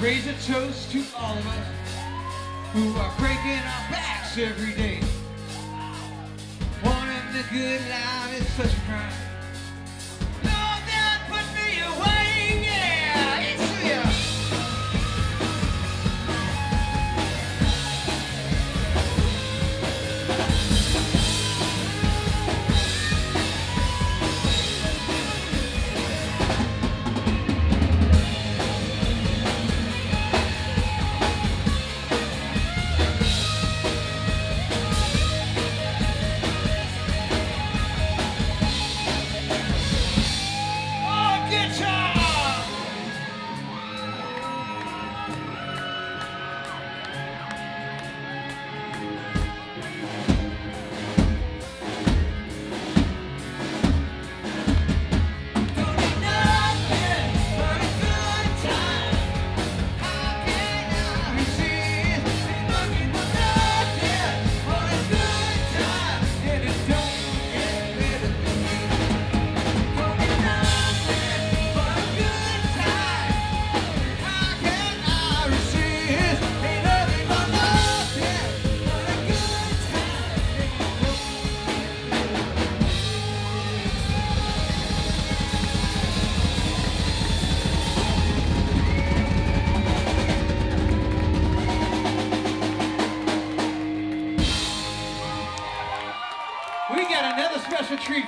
raise a toast to all of us who are breaking our backs every day. Wanting the good life is such a crime. special treat